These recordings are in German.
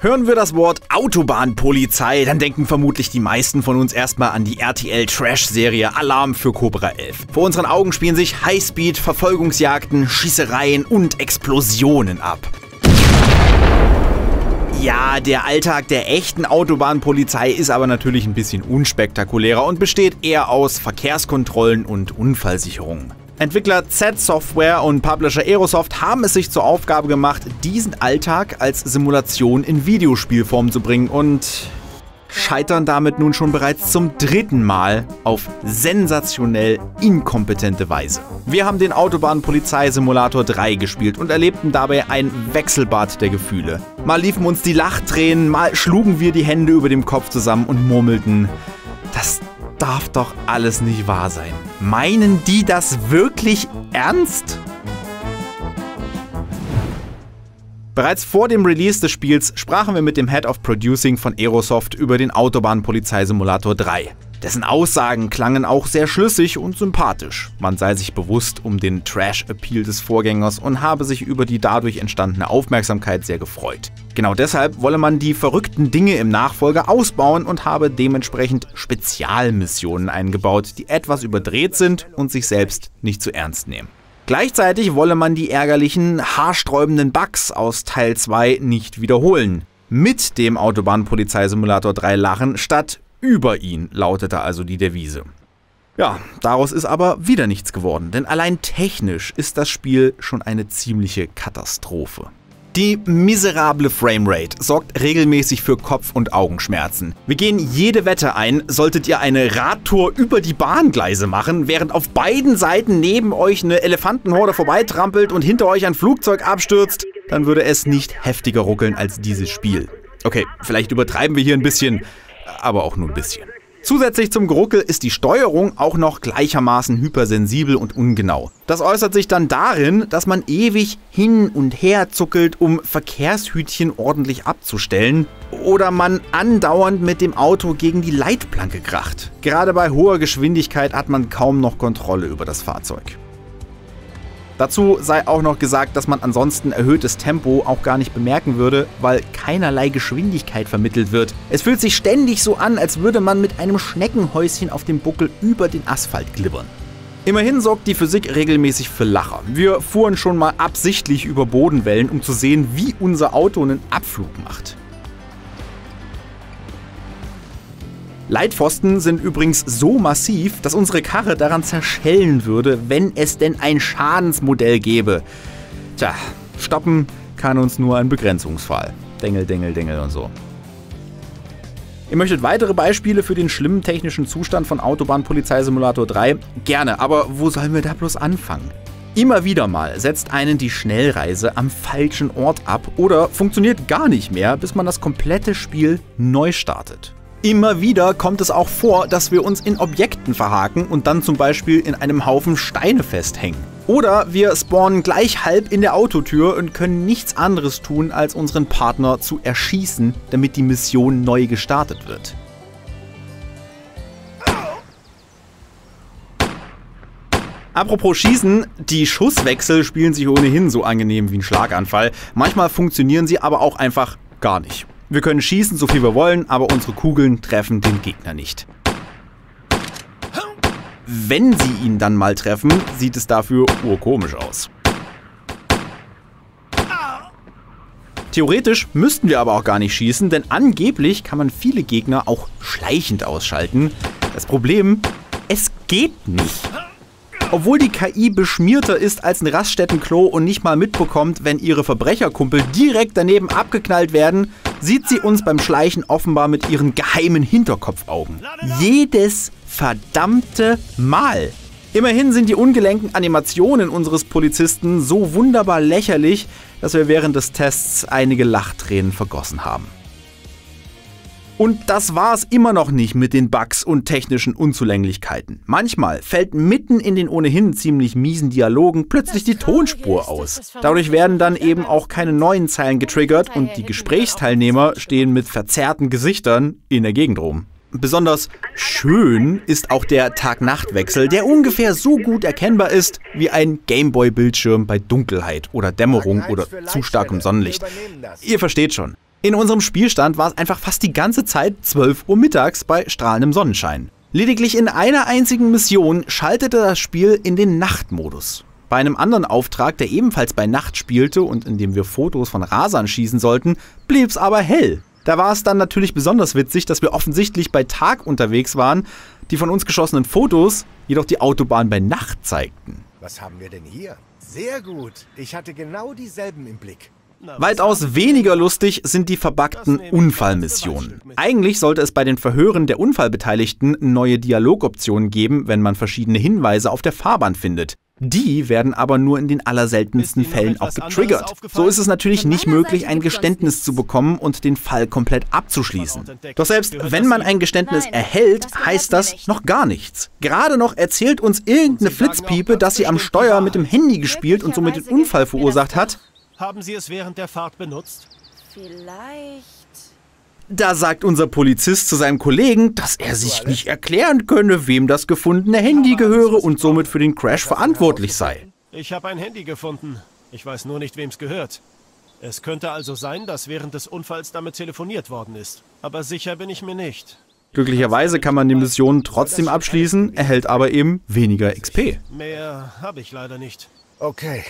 Hören wir das Wort Autobahnpolizei, dann denken vermutlich die meisten von uns erstmal an die RTL-Trash-Serie Alarm für Cobra 11. Vor unseren Augen spielen sich Highspeed, Verfolgungsjagden, Schießereien und Explosionen ab. Ja, der Alltag der echten Autobahnpolizei ist aber natürlich ein bisschen unspektakulärer und besteht eher aus Verkehrskontrollen und Unfallsicherungen. Entwickler Z Software und Publisher Aerosoft haben es sich zur Aufgabe gemacht, diesen Alltag als Simulation in Videospielform zu bringen und scheitern damit nun schon bereits zum dritten Mal auf sensationell inkompetente Weise. Wir haben den Autobahnpolizeisimulator 3 gespielt und erlebten dabei ein Wechselbad der Gefühle. Mal liefen uns die Lachtränen, mal schlugen wir die Hände über dem Kopf zusammen und murmelten, das darf doch alles nicht wahr sein. Meinen die das wirklich ernst? Bereits vor dem Release des Spiels sprachen wir mit dem Head of Producing von Aerosoft über den Autobahnpolizeisimulator 3. Dessen Aussagen klangen auch sehr schlüssig und sympathisch. Man sei sich bewusst um den Trash-Appeal des Vorgängers und habe sich über die dadurch entstandene Aufmerksamkeit sehr gefreut. Genau deshalb wolle man die verrückten Dinge im Nachfolger ausbauen und habe dementsprechend Spezialmissionen eingebaut, die etwas überdreht sind und sich selbst nicht zu ernst nehmen. Gleichzeitig wolle man die ärgerlichen, haarsträubenden Bugs aus Teil 2 nicht wiederholen. Mit dem Autobahnpolizeisimulator 3 lachen statt über ihn, lautete also die Devise. Ja, daraus ist aber wieder nichts geworden, denn allein technisch ist das Spiel schon eine ziemliche Katastrophe. Die miserable Framerate sorgt regelmäßig für Kopf- und Augenschmerzen. Wir gehen jede Wette ein, solltet ihr eine Radtour über die Bahngleise machen, während auf beiden Seiten neben euch eine Elefantenhorde vorbeitrampelt und hinter euch ein Flugzeug abstürzt, dann würde es nicht heftiger ruckeln als dieses Spiel. Okay, vielleicht übertreiben wir hier ein bisschen, aber auch nur ein bisschen. Zusätzlich zum Geruckel ist die Steuerung auch noch gleichermaßen hypersensibel und ungenau. Das äußert sich dann darin, dass man ewig hin und her zuckelt, um Verkehrshütchen ordentlich abzustellen oder man andauernd mit dem Auto gegen die Leitplanke kracht. Gerade bei hoher Geschwindigkeit hat man kaum noch Kontrolle über das Fahrzeug. Dazu sei auch noch gesagt, dass man ansonsten erhöhtes Tempo auch gar nicht bemerken würde, weil keinerlei Geschwindigkeit vermittelt wird. Es fühlt sich ständig so an, als würde man mit einem Schneckenhäuschen auf dem Buckel über den Asphalt glibbern. Immerhin sorgt die Physik regelmäßig für Lacher. Wir fuhren schon mal absichtlich über Bodenwellen, um zu sehen, wie unser Auto einen Abflug macht. Leitpfosten sind übrigens so massiv, dass unsere Karre daran zerschellen würde, wenn es denn ein Schadensmodell gäbe. Tja, stoppen kann uns nur ein Begrenzungsfall. Dengel, Dengel, Dengel und so. Ihr möchtet weitere Beispiele für den schlimmen technischen Zustand von Autobahnpolizeisimulator 3? Gerne, aber wo sollen wir da bloß anfangen? Immer wieder mal setzt einen die Schnellreise am falschen Ort ab oder funktioniert gar nicht mehr, bis man das komplette Spiel neu startet. Immer wieder kommt es auch vor, dass wir uns in Objekten verhaken und dann zum Beispiel in einem Haufen Steine festhängen. Oder wir spawnen gleich halb in der Autotür und können nichts anderes tun, als unseren Partner zu erschießen, damit die Mission neu gestartet wird. Apropos Schießen, die Schusswechsel spielen sich ohnehin so angenehm wie ein Schlaganfall. Manchmal funktionieren sie aber auch einfach gar nicht. Wir können schießen, so viel wir wollen, aber unsere Kugeln treffen den Gegner nicht. Wenn sie ihn dann mal treffen, sieht es dafür urkomisch aus. Theoretisch müssten wir aber auch gar nicht schießen, denn angeblich kann man viele Gegner auch schleichend ausschalten. Das Problem, es geht nicht. Obwohl die KI beschmierter ist als ein Raststättenklo und nicht mal mitbekommt, wenn ihre Verbrecherkumpel direkt daneben abgeknallt werden, sieht sie uns beim Schleichen offenbar mit ihren geheimen Hinterkopfaugen. Jedes verdammte Mal. Immerhin sind die ungelenken Animationen unseres Polizisten so wunderbar lächerlich, dass wir während des Tests einige Lachtränen vergossen haben. Und das war's immer noch nicht mit den Bugs und technischen Unzulänglichkeiten. Manchmal fällt mitten in den ohnehin ziemlich miesen Dialogen plötzlich die Tonspur aus. Dadurch werden dann eben auch keine neuen Zeilen getriggert und die Gesprächsteilnehmer stehen mit verzerrten Gesichtern in der Gegend rum. Besonders schön ist auch der Tag-Nacht-Wechsel, der ungefähr so gut erkennbar ist wie ein Gameboy-Bildschirm bei Dunkelheit oder Dämmerung oder zu starkem Sonnenlicht. Ihr versteht schon. In unserem Spielstand war es einfach fast die ganze Zeit 12 Uhr mittags bei strahlendem Sonnenschein. Lediglich in einer einzigen Mission schaltete das Spiel in den Nachtmodus. Bei einem anderen Auftrag, der ebenfalls bei Nacht spielte und in dem wir Fotos von Rasern schießen sollten, blieb es aber hell. Da war es dann natürlich besonders witzig, dass wir offensichtlich bei Tag unterwegs waren, die von uns geschossenen Fotos jedoch die Autobahn bei Nacht zeigten. Was haben wir denn hier? Sehr gut. Ich hatte genau dieselben im Blick. Weitaus weniger lustig sind die verbuggten Unfallmissionen. Eigentlich sollte es bei den Verhören der Unfallbeteiligten neue Dialogoptionen geben, wenn man verschiedene Hinweise auf der Fahrbahn findet. Die werden aber nur in den allerseltensten Fällen auch getriggert. So ist es natürlich nicht möglich, ein Geständnis zu bekommen und den Fall komplett abzuschließen. Doch selbst wenn man ein Geständnis erhält, heißt das noch gar nichts. Gerade noch erzählt uns irgendeine Flitzpiepe, dass sie am Steuer mit dem Handy gespielt und somit den Unfall verursacht hat. Haben Sie es während der Fahrt benutzt? Vielleicht. Da sagt unser Polizist zu seinem Kollegen, dass er sich nicht erklären könne, wem das gefundene Handy gehöre und somit für den Crash verantwortlich sei. Ich habe ein Handy gefunden. Ich weiß nur nicht, wem es gehört. Es könnte also sein, dass während des Unfalls damit telefoniert worden ist. Aber sicher bin ich mir nicht. Glücklicherweise kann man die Mission trotzdem abschließen, erhält aber eben weniger XP. Mehr habe ich leider nicht. Okay.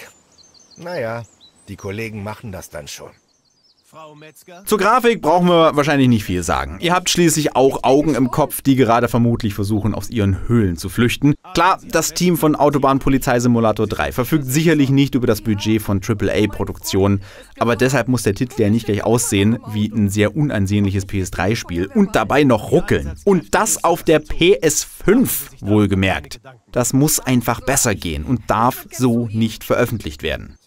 Naja, die Kollegen machen das dann schon. Frau Metzger? Zur Grafik brauchen wir wahrscheinlich nicht viel sagen. Ihr habt schließlich auch Augen im Kopf, die gerade vermutlich versuchen, aus ihren Höhlen zu flüchten. Klar, das Team von Autobahn Polizei Simulator 3 verfügt sicherlich nicht über das Budget von AAA-Produktionen, aber deshalb muss der Titel ja nicht gleich aussehen wie ein sehr unansehnliches PS3-Spiel und dabei noch ruckeln. Und das auf der PS5, wohlgemerkt. Das muss einfach besser gehen und darf so nicht veröffentlicht werden.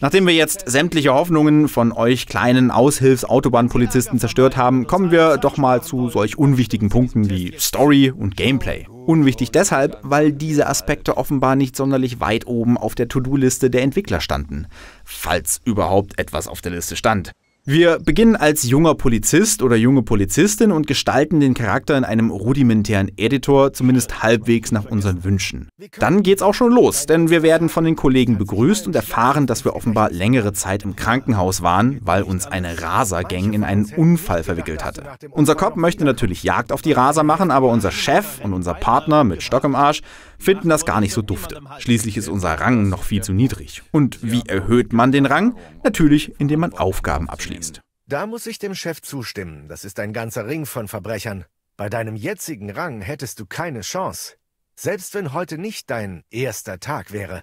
Nachdem wir jetzt sämtliche Hoffnungen von euch kleinen Aushilfs-Autobahnpolizisten zerstört haben, kommen wir doch mal zu solch unwichtigen Punkten wie Story und Gameplay. Unwichtig deshalb, weil diese Aspekte offenbar nicht sonderlich weit oben auf der To-Do-Liste der Entwickler standen. Falls überhaupt etwas auf der Liste stand. Wir beginnen als junger Polizist oder junge Polizistin und gestalten den Charakter in einem rudimentären Editor, zumindest halbwegs nach unseren Wünschen. Dann geht's auch schon los, denn wir werden von den Kollegen begrüßt und erfahren, dass wir offenbar längere Zeit im Krankenhaus waren, weil uns eine Raser-Gang in einen Unfall verwickelt hatte. Unser Cop möchte natürlich Jagd auf die Raser machen, aber unser Chef und unser Partner mit Stock im Arsch finden das gar nicht so dufte. Schließlich ist unser Rang noch viel zu niedrig. Und wie erhöht man den Rang? Natürlich, indem man Aufgaben abschließt. Da muss ich dem Chef zustimmen. Das ist ein ganzer Ring von Verbrechern. Bei deinem jetzigen Rang hättest du keine Chance. Selbst wenn heute nicht dein erster Tag wäre.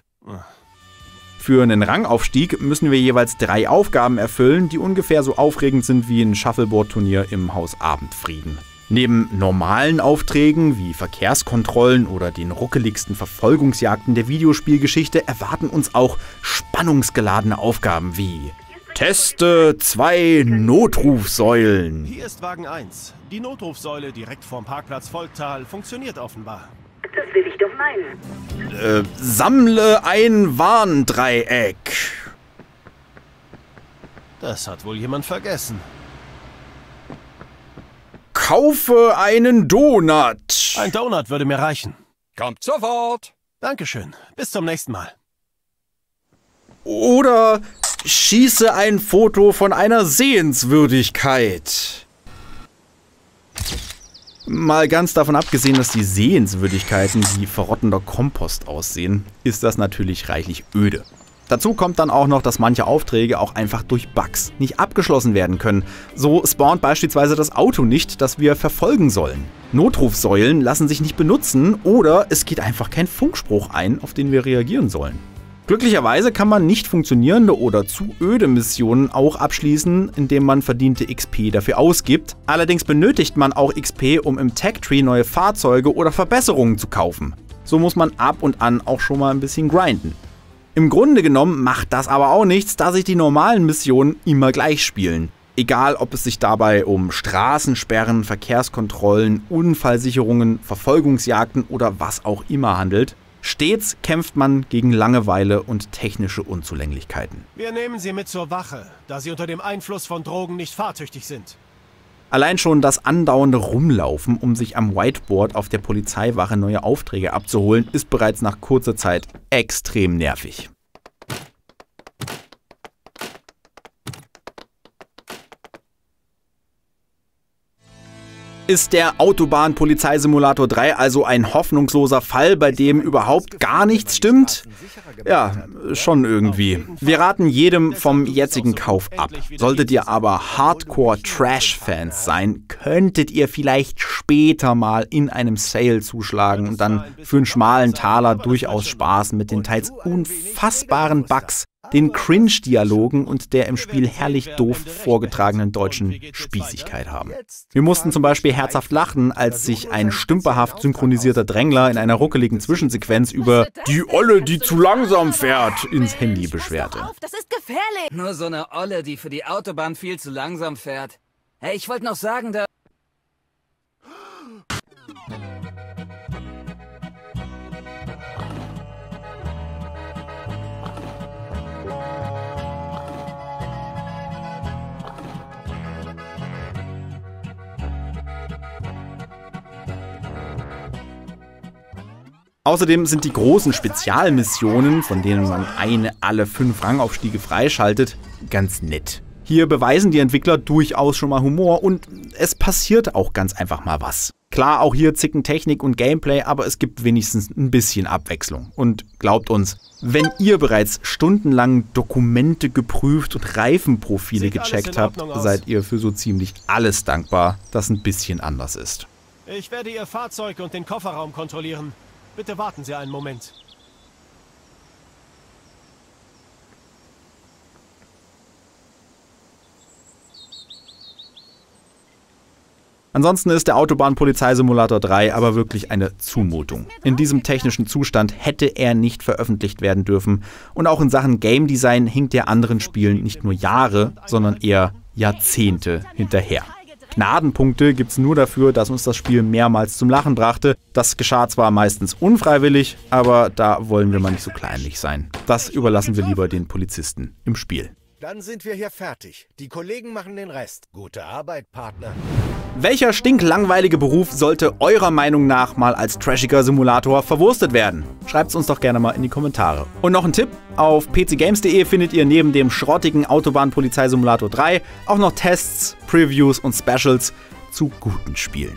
Für einen Rangaufstieg müssen wir jeweils drei Aufgaben erfüllen, die ungefähr so aufregend sind wie ein Shuffleboard-Turnier im Haus Abendfrieden. Neben normalen Aufträgen wie Verkehrskontrollen oder den ruckeligsten Verfolgungsjagden der Videospielgeschichte erwarten uns auch spannungsgeladene Aufgaben wie Teste zwei Notrufsäulen. Hier ist Wagen 1. Die Notrufsäule direkt vorm Parkplatz Volktal funktioniert offenbar. Das will ich doch meinen. Äh, sammle ein Warndreieck. Das hat wohl jemand vergessen. Kaufe einen Donut. Ein Donut würde mir reichen. Kommt sofort! Dankeschön. Bis zum nächsten Mal. Oder schieße ein Foto von einer Sehenswürdigkeit. Mal ganz davon abgesehen, dass die Sehenswürdigkeiten wie verrottender Kompost aussehen, ist das natürlich reichlich öde. Dazu kommt dann auch noch, dass manche Aufträge auch einfach durch Bugs nicht abgeschlossen werden können. So spawnt beispielsweise das Auto nicht, das wir verfolgen sollen. Notrufsäulen lassen sich nicht benutzen oder es geht einfach kein Funkspruch ein, auf den wir reagieren sollen. Glücklicherweise kann man nicht funktionierende oder zu öde Missionen auch abschließen, indem man verdiente XP dafür ausgibt. Allerdings benötigt man auch XP, um im Tech Tree neue Fahrzeuge oder Verbesserungen zu kaufen. So muss man ab und an auch schon mal ein bisschen grinden. Im Grunde genommen macht das aber auch nichts, da sich die normalen Missionen immer gleich spielen. Egal, ob es sich dabei um Straßensperren, Verkehrskontrollen, Unfallsicherungen, Verfolgungsjagden oder was auch immer handelt. Stets kämpft man gegen Langeweile und technische Unzulänglichkeiten. Wir nehmen Sie mit zur Wache, da Sie unter dem Einfluss von Drogen nicht fahrtüchtig sind. Allein schon das andauernde Rumlaufen, um sich am Whiteboard auf der Polizeiwache neue Aufträge abzuholen, ist bereits nach kurzer Zeit extrem nervig. Ist der Autobahn-Polizeisimulator 3 also ein hoffnungsloser Fall, bei dem überhaupt gar nichts stimmt? Ja, schon irgendwie. Wir raten jedem vom jetzigen Kauf ab. Solltet ihr aber Hardcore-Trash-Fans sein, könntet ihr vielleicht später mal in einem Sale zuschlagen und dann für einen schmalen Taler durchaus Spaß mit den teils unfassbaren Bugs den Cringe-Dialogen und der im Spiel herrlich doof vorgetragenen deutschen Spießigkeit haben. Wir mussten zum Beispiel herzhaft lachen, als sich ein stümperhaft synchronisierter Drängler in einer ruckeligen Zwischensequenz über die Olle, die zu langsam fährt, ins Handy beschwerte. Das ist gefährlich. Nur so eine Olle, die für die Autobahn viel zu langsam fährt. Hey, ich wollte noch sagen, da... Außerdem sind die großen Spezialmissionen, von denen man eine alle fünf Rangaufstiege freischaltet, ganz nett. Hier beweisen die Entwickler durchaus schon mal Humor und es passiert auch ganz einfach mal was. Klar, auch hier zicken Technik und Gameplay, aber es gibt wenigstens ein bisschen Abwechslung. Und glaubt uns, wenn ihr bereits stundenlang Dokumente geprüft und Reifenprofile gecheckt habt, seid ihr für so ziemlich alles dankbar, das ein bisschen anders ist. Ich werde Ihr Fahrzeug und den Kofferraum kontrollieren. Bitte warten Sie einen Moment. Ansonsten ist der Autobahn-Polizeisimulator 3 aber wirklich eine Zumutung. In diesem technischen Zustand hätte er nicht veröffentlicht werden dürfen. Und auch in Sachen Game Design hinkt er anderen Spielen nicht nur Jahre, sondern eher Jahrzehnte hinterher. Gnadenpunkte gibt es nur dafür, dass uns das Spiel mehrmals zum Lachen brachte. Das geschah zwar meistens unfreiwillig, aber da wollen wir mal nicht so kleinlich sein. Das überlassen wir lieber den Polizisten im Spiel. Dann sind wir hier fertig. Die Kollegen machen den Rest. Gute Arbeit, Partner. Welcher stinklangweilige Beruf sollte eurer Meinung nach mal als trashiger Simulator verwurstet werden? Schreibt's uns doch gerne mal in die Kommentare. Und noch ein Tipp, auf pcgames.de findet ihr neben dem schrottigen Autobahn-Polizeisimulator 3 auch noch Tests, Previews und Specials zu guten Spielen.